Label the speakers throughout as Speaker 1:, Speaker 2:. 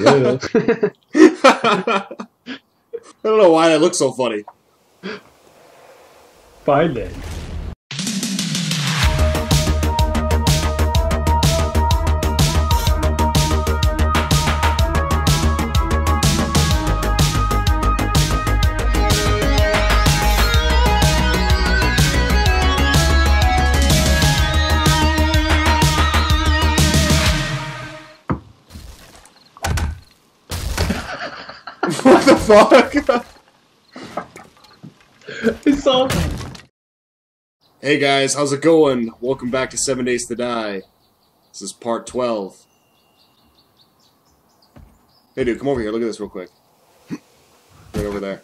Speaker 1: Ew.
Speaker 2: I don't know why that looks so funny.
Speaker 1: Find it.
Speaker 2: Fuck?
Speaker 1: I saw
Speaker 2: hey guys, how's it going? Welcome back to Seven Days to Die. This is part 12. Hey dude, come over here, look at this real quick. Right over there.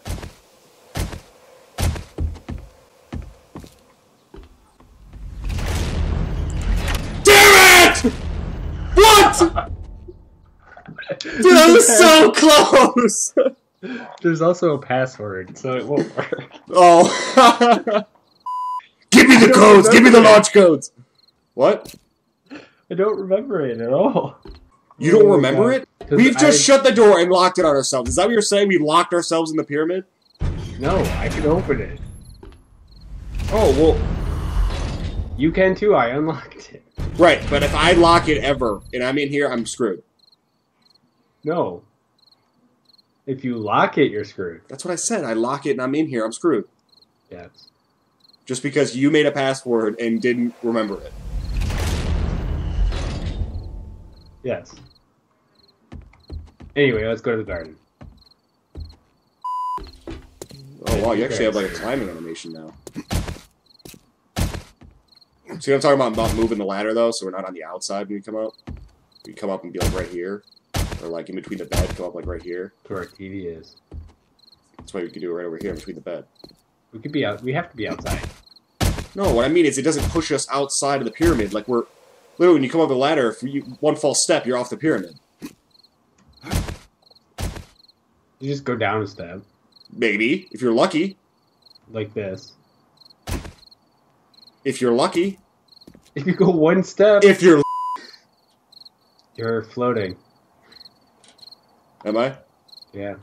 Speaker 2: Damn it! What? Dude, I was so close!
Speaker 1: There's also a password, so it won't work.
Speaker 2: Oh. give me the codes! Give me the launch codes! What?
Speaker 1: I don't remember it at all.
Speaker 2: You don't
Speaker 1: Oh
Speaker 2: remember
Speaker 1: God.
Speaker 2: it? We've just
Speaker 1: I-
Speaker 2: shut the door and locked it on ourselves. Is that what you're saying? We locked ourselves in the pyramid?
Speaker 1: No, I can open it.
Speaker 2: Oh, well,
Speaker 1: You can too. I unlocked it.
Speaker 2: right, but if I lock it ever and I'm in here, I'm screwed.
Speaker 1: No. If you lock it, you're screwed.
Speaker 2: That's what I said. I lock it and I'm in here, I'm screwed.
Speaker 1: Yes.
Speaker 2: Just because you made a password and didn't remember it.
Speaker 1: Yes. Anyway, let's go to the garden.
Speaker 2: Oh, wow, you actually have like a climbing animation now. See what I'm talking about? About moving the ladder, though, so we're not on the outside when we come up? We come up and be like right here. Or like in between the bed, go up like right here.
Speaker 1: To where our TV is.
Speaker 2: That's why we could do it right over here in between the bed.
Speaker 1: We could be out. We have to be outside.
Speaker 2: No, what I mean is it doesn't push us outside of the pyramid. Like we're literally when you come up the ladder, if you one false step, you're off the pyramid.
Speaker 1: You just go down a step
Speaker 2: Maybe if you're lucky.
Speaker 1: like this.
Speaker 2: If you're lucky.
Speaker 1: If you go one step,
Speaker 2: If you're
Speaker 1: you're floating.
Speaker 2: Am I?
Speaker 1: Yeah.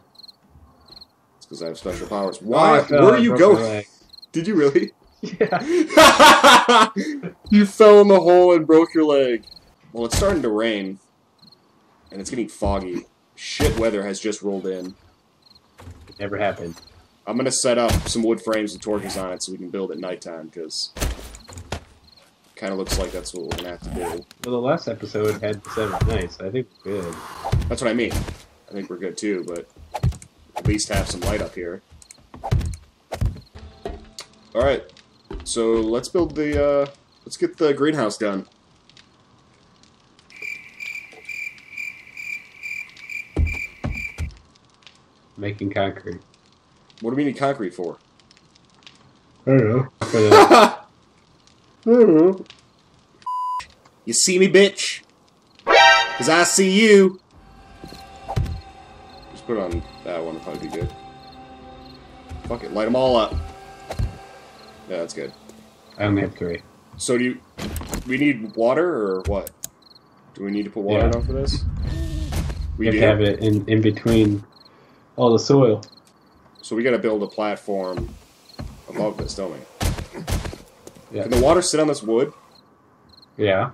Speaker 2: It's because I have special powers.
Speaker 1: Oh,
Speaker 2: Why?
Speaker 1: Fell,
Speaker 2: Where are you going? Did you really?
Speaker 1: Yeah.
Speaker 2: you fell in the hole and broke your leg. Well, it's starting to rain, and it's getting foggy. Shit weather has just rolled in.
Speaker 1: It never happened.
Speaker 2: I'm gonna set up some wood frames and torches on it so we can build at nighttime, because kind of looks like that's what we're gonna have to do.
Speaker 1: Well, the last episode had seven nights. I think we're good.
Speaker 2: That's what I mean. I think we're good too, but at least have some light up here. Alright, so let's build the, uh, let's get the greenhouse done.
Speaker 1: Making concrete.
Speaker 2: What do we need concrete for?
Speaker 1: I don't know. For the,
Speaker 2: Mm-hmm. You see me, bitch? Cause I see you. Put it on that one, probably be good. Fuck it, light them all up. Yeah, that's good.
Speaker 1: I only have three.
Speaker 2: So do you, we need water or what? Do we need to put water
Speaker 1: Yeah.
Speaker 2: down for this? We
Speaker 1: have to have it in, in between all the soil.
Speaker 2: So we gotta build a platform above this, don't we?
Speaker 1: Yeah.
Speaker 2: Can the water sit on this wood?
Speaker 1: Yeah.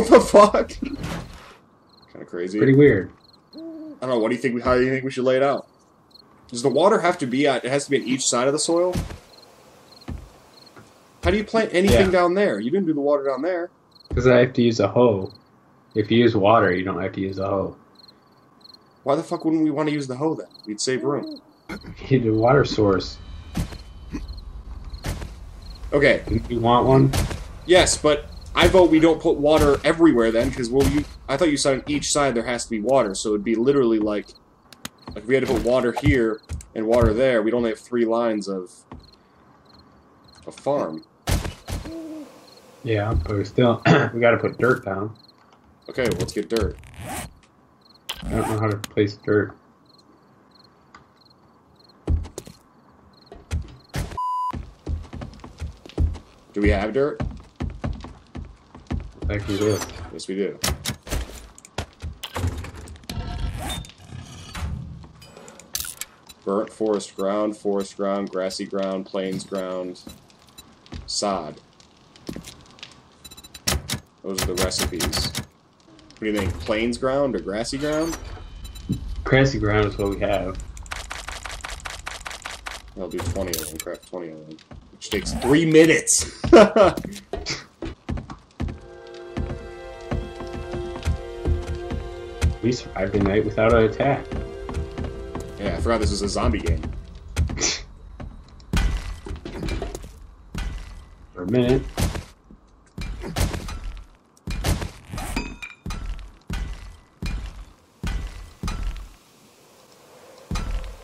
Speaker 2: What the fuck? kind of crazy.
Speaker 1: Pretty weird.
Speaker 2: I don't know. What do you think? How do you think we should lay it out? Does the water have to be at? It has to be on each side of the soil. How do you plant anything
Speaker 1: Yeah.
Speaker 2: down there? You didn't do the water down there.
Speaker 1: Because I have to use a hoe. If you use water, you don't have to use a hoe.
Speaker 2: Why the fuck wouldn't we want to use the hoe then? We'd save room.
Speaker 1: You need a water source.
Speaker 2: Okay.
Speaker 1: You want one?
Speaker 2: Yes, but I vote we don't put water everywhere then, because well, you. I thought you said on each side there has to be water, so it'd be literally like, like if we had to put water here and water there, we'd only have three lines of a farm.
Speaker 1: Yeah, but we still we got to put dirt down.
Speaker 2: Okay, well, let's get dirt.
Speaker 1: I don't know how to place dirt.
Speaker 2: Do we have dirt?
Speaker 1: I can do.
Speaker 2: Yes, we do. Burnt forest ground, forest ground, grassy ground, plains ground, sod. Those are the recipes. What do you think? Plains ground or grassy ground?
Speaker 1: Grassy ground is what we have.
Speaker 2: I'll do 20 of them, craft 20 of them. Which takes three minutes!
Speaker 1: We survived the night without an attack.
Speaker 2: yeah, I forgot this was a zombie game.
Speaker 1: For a minute.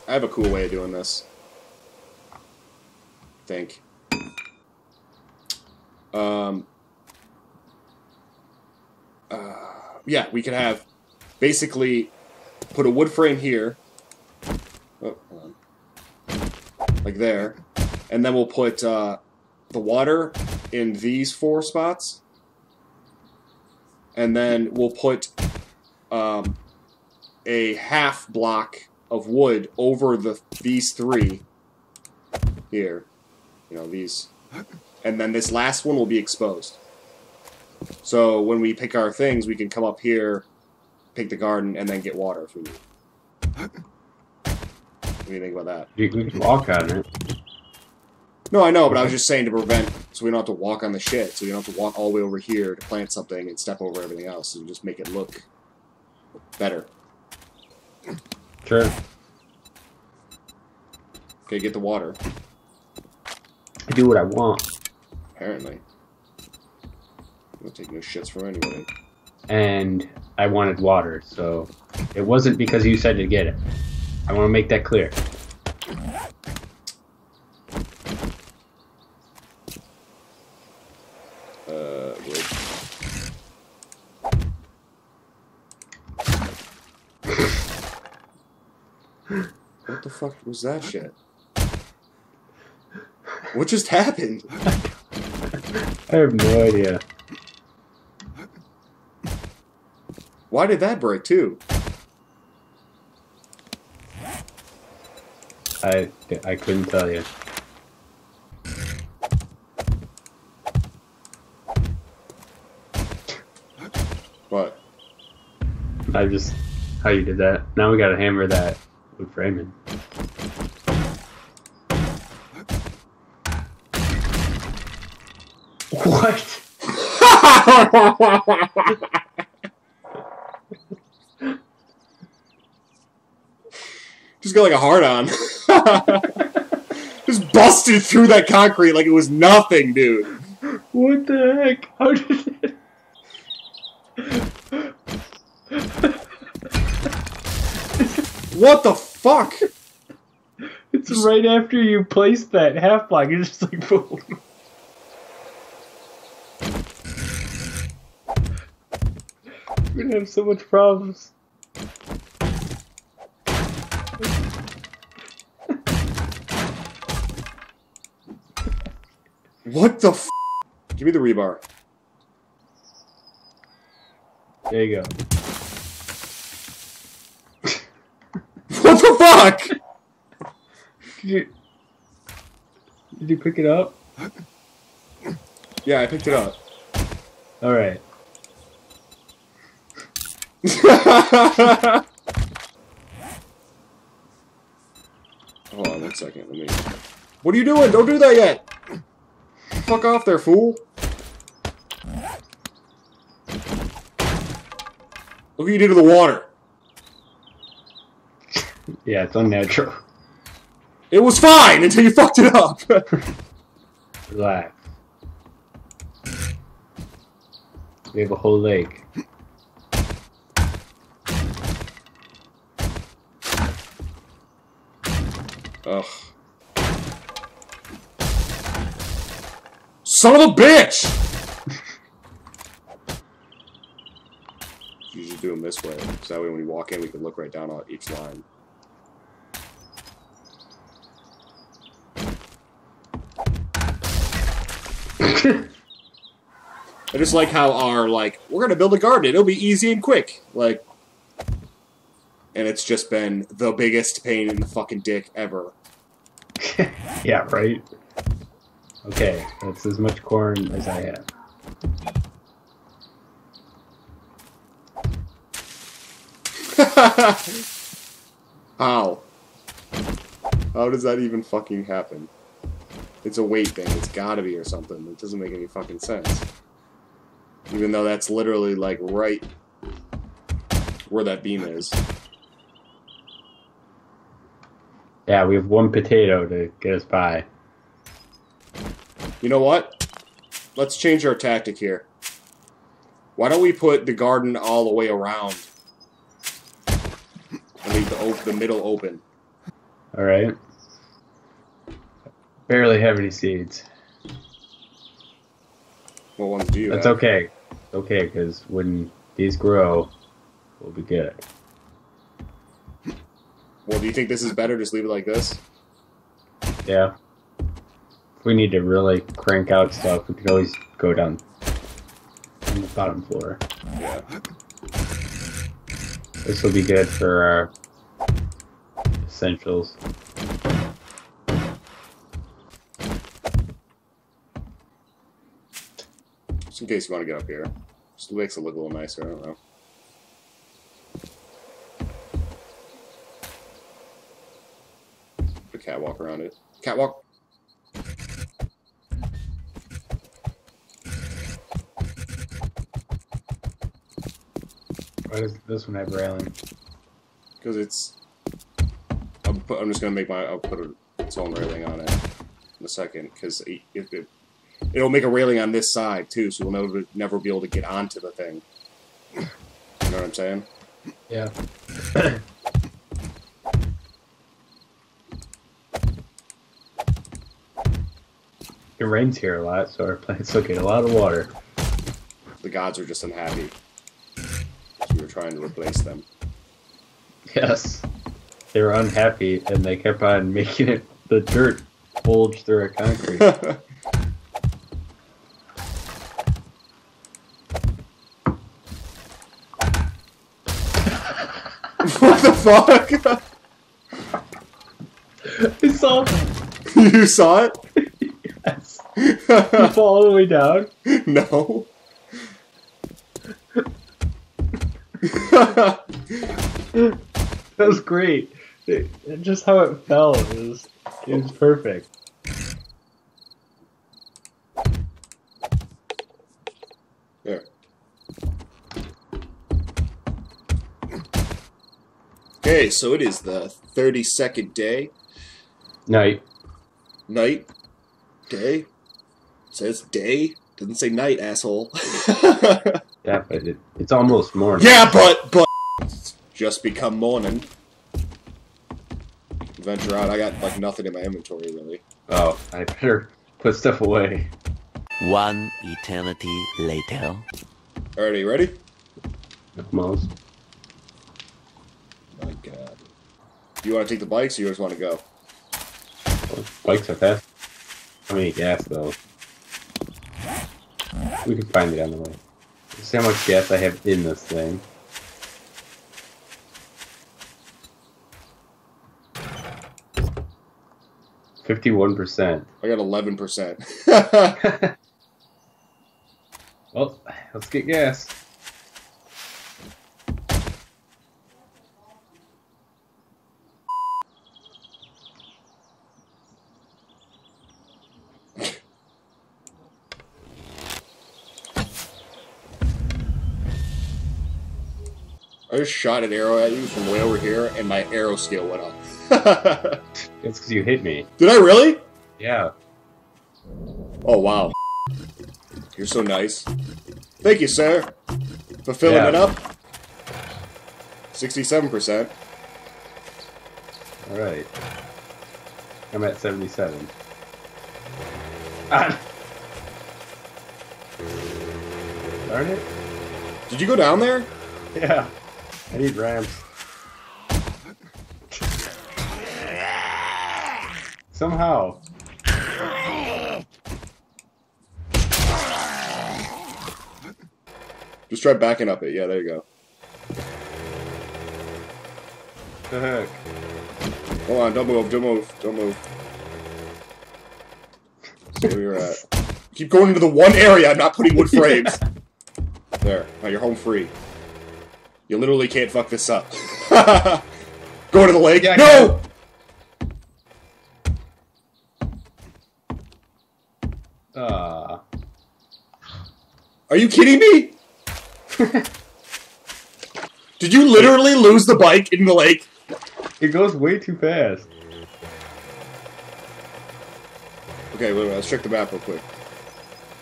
Speaker 2: I have a cool way of doing this. Think. Um, uh, yeah, we could have basically put a wood frame here. Oh. Like there. And then we'll put uh, the water in these four spots. And then we'll put um, a half block of wood over the these three here. You know, these. And then this last one will be exposed. So when we pick our things, we can come up here, pick the garden, and then get water if we need. What do you think about that?
Speaker 1: You can walk on it.
Speaker 2: No, I know, but I was just saying to prevent, so we don't have to walk on the shit, so we don't have to walk all the way over here to plant something and step over everything else, and just make it look better.
Speaker 1: Sure.
Speaker 2: Okay, get the water.
Speaker 1: I do what I want.
Speaker 2: Apparently. I'm gonna take no shits from anybody.
Speaker 1: And I wanted water, so it wasn't because you said to get it. I want to make that clear.
Speaker 2: Uh, what the fuck was that shit? What just happened?
Speaker 1: I have no idea.
Speaker 2: Why did that break too?
Speaker 1: I I couldn't tell you.
Speaker 2: What?
Speaker 1: I just how you did that. Now we gotta hammer that wood framing. What?
Speaker 2: Just got like a hard on. Just busted through that concrete like it was nothing, dude.
Speaker 1: What the heck? How did it?
Speaker 2: What the fuck?
Speaker 1: It's right after you placed that half block. It's just like boom. We're gonna have so much problems.
Speaker 2: What the f? Give me the rebar.
Speaker 1: There you go.
Speaker 2: What the fuck?
Speaker 1: Did you, did you pick it up?
Speaker 2: Yeah, I picked it up.
Speaker 1: All right.
Speaker 2: Hold on one second. Let me. What are you doing? Don't do that yet. Fuck off there, fool. Look what you did to the water.
Speaker 1: Yeah, it's unnatural.
Speaker 2: It was fine until you fucked it up.
Speaker 1: Relax. We have a whole lake.
Speaker 2: Ugh. Son of a bitch! you should do them this way, so that way when you walk in, we can look right down on each line. I just like how our like we're gonna build a garden. It'll be easy and quick. Like, and it's just been the biggest pain in the fucking dick ever.
Speaker 1: yeah, right. Okay, that's as much corn as I have.
Speaker 2: How? How does that even fucking happen? It's a weight thing. It's gotta be or something. It doesn't make any fucking sense. Even though that's literally like right where that beam is.
Speaker 1: Yeah, we have one potato to get us by.
Speaker 2: You know what? Let's change our tactic here. Why don't we put the garden all the way around? And leave the, op- the middle open.
Speaker 1: Alright. Barely have any seeds.
Speaker 2: What ones do you
Speaker 1: That's
Speaker 2: have?
Speaker 1: okay. Okay, because when these grow, we'll be good.
Speaker 2: Well, do you think this is better? Just leave it like this?
Speaker 1: Yeah. We need to really crank out stuff, we could always go down on the bottom floor.
Speaker 2: Yeah.
Speaker 1: This will be good for our essentials.
Speaker 2: Just in case you want to get up here. Just makes it look a little nicer, I don't know. Put a catwalk around it. Catwalk!
Speaker 1: Does this one have railing?
Speaker 2: Because it's... I'm, put, I'm just going to make my... I'll put a, its own railing on it in a second, because it, it, it'll make a railing on this side, too, so we'll never, never be able to get onto the thing. You know what I'm saying?
Speaker 1: Yeah. it rains here a lot, so our plants will get a lot of water.
Speaker 2: The gods are just unhappy. Trying to replace them.
Speaker 1: Yes. They were unhappy and they kept on making it the dirt bulge through a concrete.
Speaker 2: what the fuck?
Speaker 1: I saw it.
Speaker 2: you saw it?
Speaker 1: yes. You fall all the way down.
Speaker 2: no.
Speaker 1: That was great. It, it- just how it fell it was it was perfect.
Speaker 2: there. Okay, so it is the 32nd day.
Speaker 1: Night.
Speaker 2: Night. Day. says day. Doesn't say night, asshole.
Speaker 1: Yeah, but it, it's almost morning.
Speaker 2: yeah, but, but. It's just become morning. Venture out. I got, like, nothing in my inventory, really.
Speaker 1: Oh, I better put stuff away.
Speaker 3: One eternity later.
Speaker 2: Alright, are ready?
Speaker 1: Almost.
Speaker 2: My god. Do you want to take the bikes or you just want to go?
Speaker 1: Bikes are fast. I many gas though? We can find it on the way. See how much gas I have in this thing. Fifty-one percent.
Speaker 2: I got 11%.
Speaker 1: Well, let's get gas.
Speaker 2: I just shot an arrow at you from way over here, and my arrow scale went up.
Speaker 1: It's because you hit me.
Speaker 2: Did I really?
Speaker 1: Yeah.
Speaker 2: Oh, wow. You're so nice. Thank you, sir. For filling
Speaker 1: Yeah.
Speaker 2: it up. 67%.
Speaker 1: All right. I'm at seventy-seven. Ah. Darn it.
Speaker 2: Did you go down there?
Speaker 1: Yeah. I need ramps. Somehow.
Speaker 2: Just try backing up it. Yeah, there you go.
Speaker 1: The heck?
Speaker 2: Hold on, don't move, don't move, don't move. See where you're at. Keep going into the one area I'm not putting wood frames. there. Now you're home free. You literally can't fuck this up. Go to the lake.
Speaker 1: Yeah,
Speaker 2: no!
Speaker 1: Ah.
Speaker 2: Are you kidding me? Did you literally lose the bike in the lake?
Speaker 1: it goes way too fast.
Speaker 2: Okay, wait, wait, let's check the map real quick.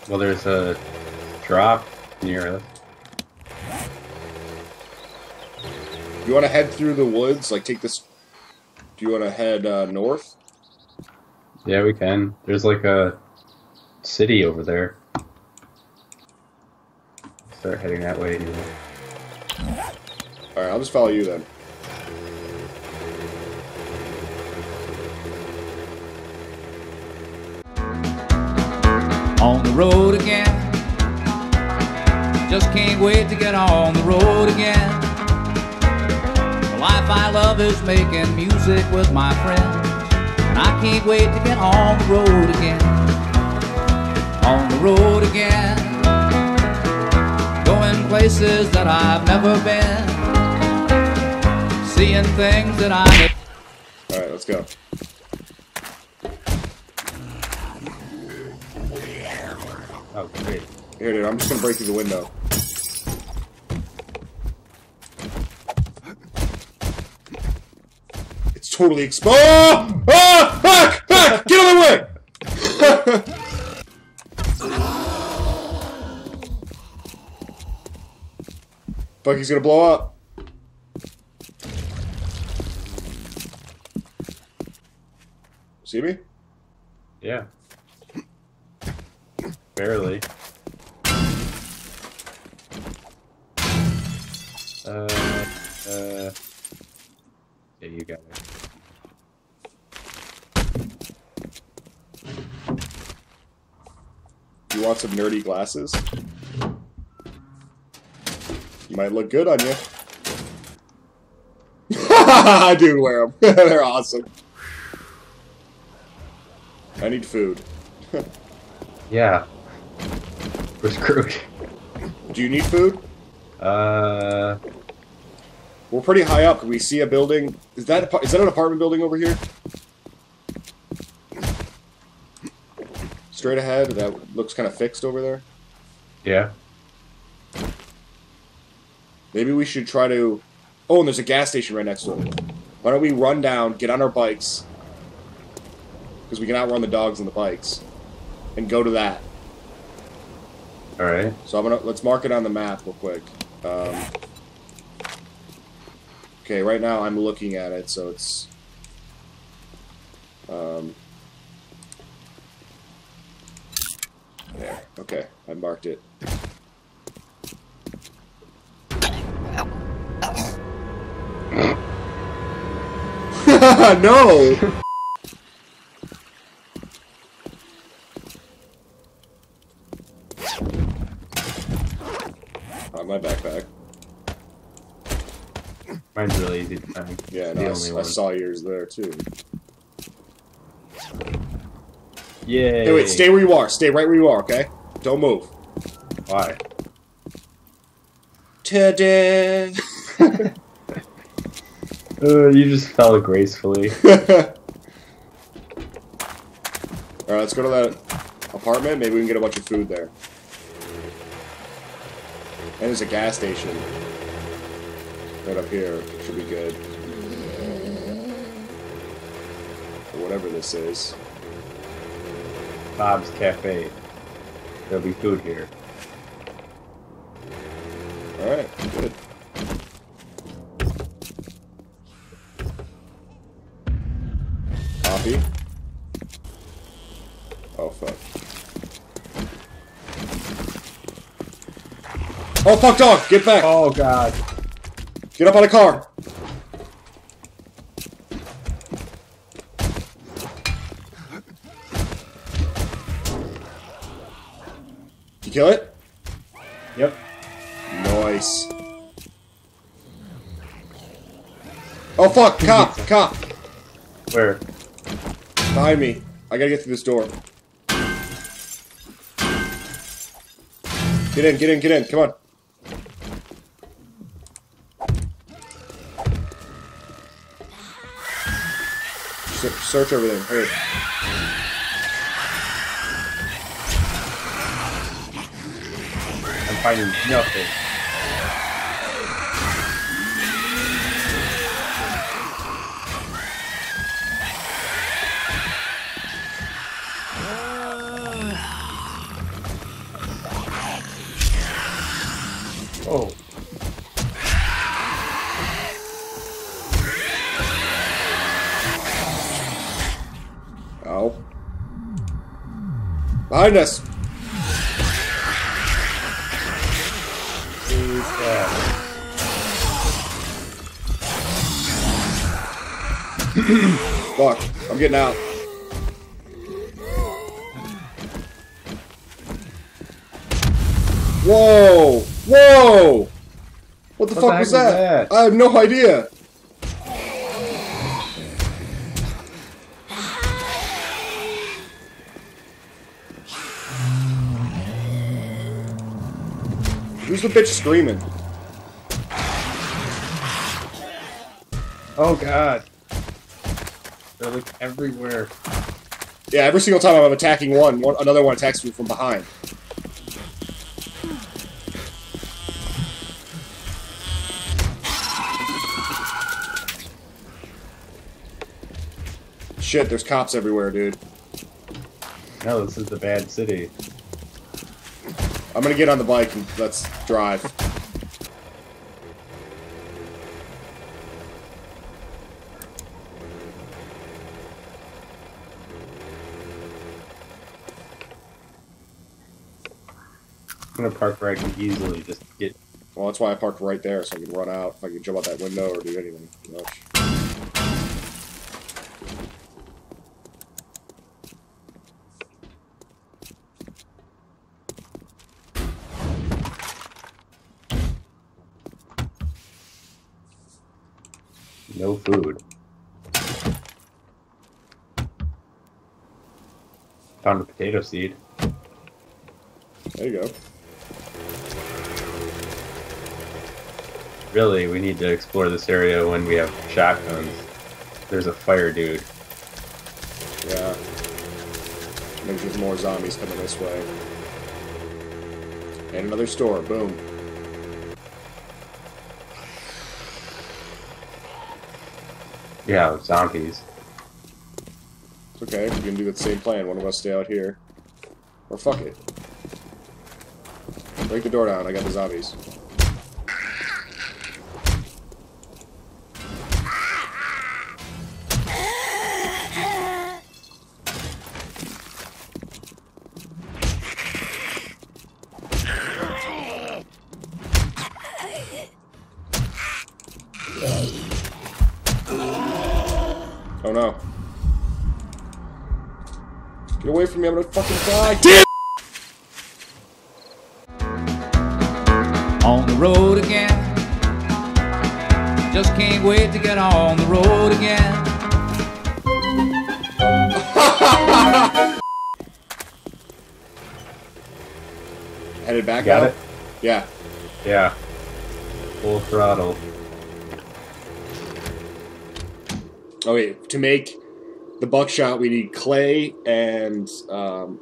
Speaker 1: Well, there's a drop near us.
Speaker 2: You want to head through the woods? Like, take this. Do you want to head uh, north?
Speaker 1: Yeah, we can. There's like a city over there. Start heading that way.
Speaker 2: Alright, I'll just follow you then.
Speaker 4: on the road again. Just can't wait to get on the road again. The life I love is making music with my friends. And I can't wait to get on the road again. On the road again. Going places that I've never been. Seeing things that I
Speaker 2: Alright, let's go.
Speaker 1: Oh, great.
Speaker 2: Here, dude, I'm just gonna break through the window. Totally exposed. Ah! ah! Back! Back! Get out of the way! Bucky's gonna blow up. See me?
Speaker 1: Yeah. Barely. You
Speaker 2: want some nerdy glasses? Might look good on you. I do wear them. They're awesome. I need food.
Speaker 1: Yeah. We're screwed.
Speaker 2: Do you need food?
Speaker 1: Uh,
Speaker 2: We're pretty high up. Can we see a building? Is that is that an apartment building over here? Straight ahead. That looks kind of fixed over there.
Speaker 1: yeah.
Speaker 2: Maybe we should try to. Oh, and there's a gas station right next to it. Why don't we run down, get on our bikes, because we can outrun the dogs on the bikes, and go to that.
Speaker 1: All right.
Speaker 2: So I'm gonna let's mark it on the map real quick. Um, okay, right now I'm looking at it, so it's. Um, there. Okay, I marked it. no. On my backpack.
Speaker 1: Mine's really easy to find.
Speaker 2: Yeah,
Speaker 1: the
Speaker 2: no, I, I saw yours there too.
Speaker 1: Yay.
Speaker 2: Hey, wait, stay where you are. Stay right where you are, okay? Don't move.
Speaker 1: Alright.
Speaker 2: Ta-da!
Speaker 1: Uh, you just fell gracefully.
Speaker 2: Alright, let's go to that apartment. Maybe we can get a bunch of food there. And there's a gas station. Right up here. Should be good. Or whatever this is.
Speaker 1: Bob's Cafe. There'll be food here.
Speaker 2: Alright, good. Coffee. Oh, fuck. Oh, fuck, dog! Get back!
Speaker 1: Oh God.
Speaker 2: Get up on the car! Kill it?
Speaker 1: Yep.
Speaker 2: Nice. Oh fuck! Cop! Cop!
Speaker 1: Where?
Speaker 2: Behind me. I gotta get through this door. Get in, get in, get in. Come on. Se- Search everything. Here.
Speaker 1: I'm nothing. Oh.
Speaker 2: Ow. Behind us! Getting out. Whoa! Whoa! What the
Speaker 1: What
Speaker 2: fuck
Speaker 1: the
Speaker 2: was
Speaker 1: was
Speaker 2: that?
Speaker 1: that?
Speaker 2: I have no idea. Who's the bitch screaming?
Speaker 1: Oh god. They're like everywhere.
Speaker 2: Yeah, every single time I'm attacking one, one another one attacks me from behind. Shit, there's cops everywhere, dude.
Speaker 1: No, this is the bad city.
Speaker 2: I'm gonna get on the bike and let's drive.
Speaker 1: Gonna park where I can easily just get.
Speaker 2: Well, that's why I parked right there, so I can run out. If I can jump out that window or do anything. Much.
Speaker 1: No food. Found a potato seed.
Speaker 2: There you go.
Speaker 1: Really, we need to explore this area when we have shotguns. There's a fire dude.
Speaker 2: Yeah. Maybe there's more zombies coming this way. And another store. Boom.
Speaker 1: Yeah, zombies.
Speaker 2: It's okay. We can do the same plan. One of us stay out here. Or fuck it. Break the door down. I got the zombies. I'm gonna fucking die. Damn!
Speaker 4: on the road again. Just can't wait to get on the road again.
Speaker 2: Headed back
Speaker 1: Got
Speaker 2: now?
Speaker 1: it?
Speaker 2: Yeah.
Speaker 1: Yeah. Full throttle.
Speaker 2: Oh wait, to make the buckshot we need clay and um,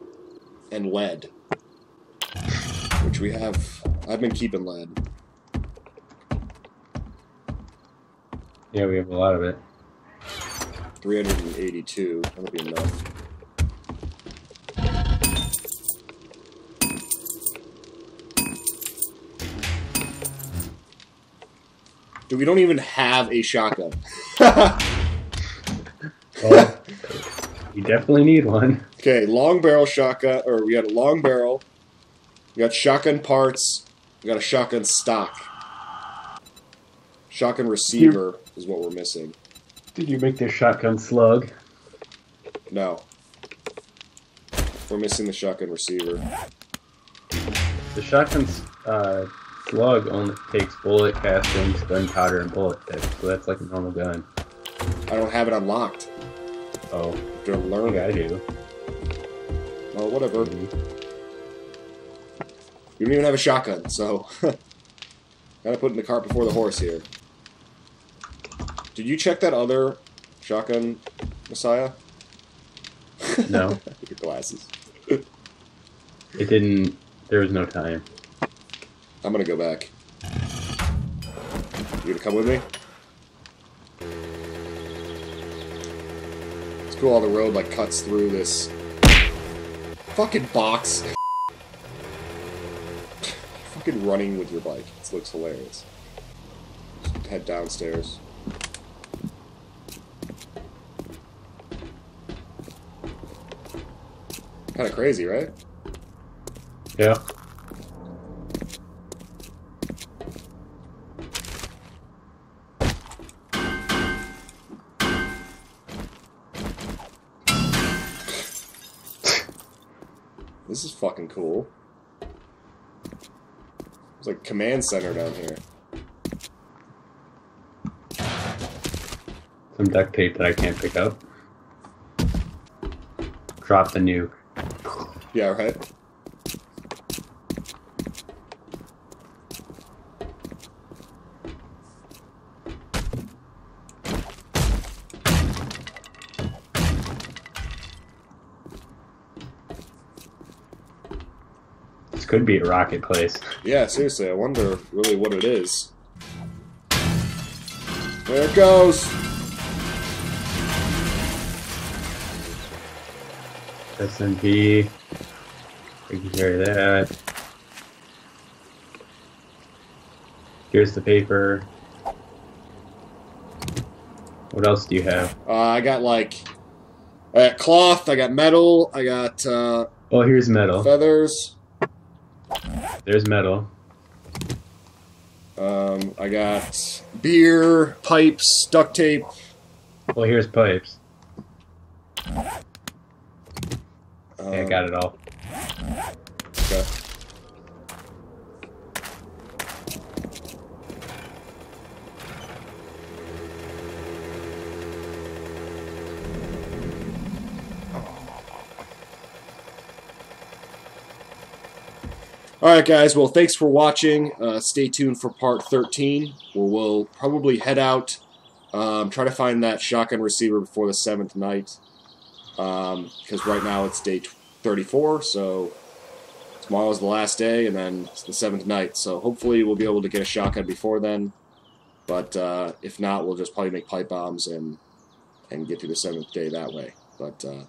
Speaker 2: and lead. Which we have I've been keeping lead.
Speaker 1: Yeah, we have a lot of it.
Speaker 2: 382. That'll be enough. Dude, we don't even have a shotgun.
Speaker 1: you definitely need one.
Speaker 2: Okay, long barrel shotgun, or we got a long barrel. We got shotgun parts. We got a shotgun stock. Shotgun receiver is what we're missing.
Speaker 1: Did you make the shotgun slug?
Speaker 2: No. We're missing the shotgun receiver.
Speaker 1: The shotgun uh, slug only takes bullet castings, gunpowder, and bullet tips, so that's like a normal gun.
Speaker 2: I don't have it unlocked.
Speaker 1: Oh,
Speaker 2: gonna learn it.
Speaker 1: do.
Speaker 2: Well, whatever.
Speaker 1: Mhm.
Speaker 2: You don't even have a shotgun, so gotta put in the cart before the horse here. Did you check that other shotgun, Messiah?
Speaker 1: No.
Speaker 2: Your glasses.
Speaker 1: It didn't. There was no time.
Speaker 2: I'm gonna go back. You gonna come with me? Cool how the road like cuts through this fucking box. fucking running with your bike. This looks hilarious. Just head downstairs. Kind of crazy, right?
Speaker 1: Yeah.
Speaker 2: Fucking cool. There's like command center down here.
Speaker 1: Some duct tape that I can't pick up. Drop the nuke.
Speaker 2: Yeah, right.
Speaker 1: Could be a rocket place.
Speaker 2: Yeah, seriously, I wonder really what it is. There it goes.
Speaker 1: SMB. Taking can carry that. Here's the paper. What else do you have?
Speaker 2: Uh, I got like, I got cloth. I got metal. I got uh,
Speaker 1: Oh, here's metal.
Speaker 2: feathers.
Speaker 1: There's metal.
Speaker 2: Um, I got beer, pipes, duct tape.
Speaker 1: Well, here's pipes.
Speaker 2: Um,
Speaker 1: Yeah, I got it all.
Speaker 2: Okay. All right, guys. Well, thanks for watching. Uh, stay tuned for part 13, where we'll probably head out, um, try to find that shotgun receiver before the seventh night. Because right now it's day 34, so tomorrow's the last day, and then it's the seventh night. So hopefully we'll be able to get a shotgun before then. But uh, if not, we'll just probably make pipe bombs and and get through the seventh day that way. But uh,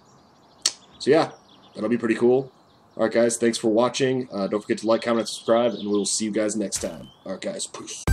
Speaker 2: so yeah, that'll be pretty cool. All right, guys. Thanks for watching. Uh, don't forget to like, comment, and subscribe, and we will see you guys next time. All right, guys. Peace.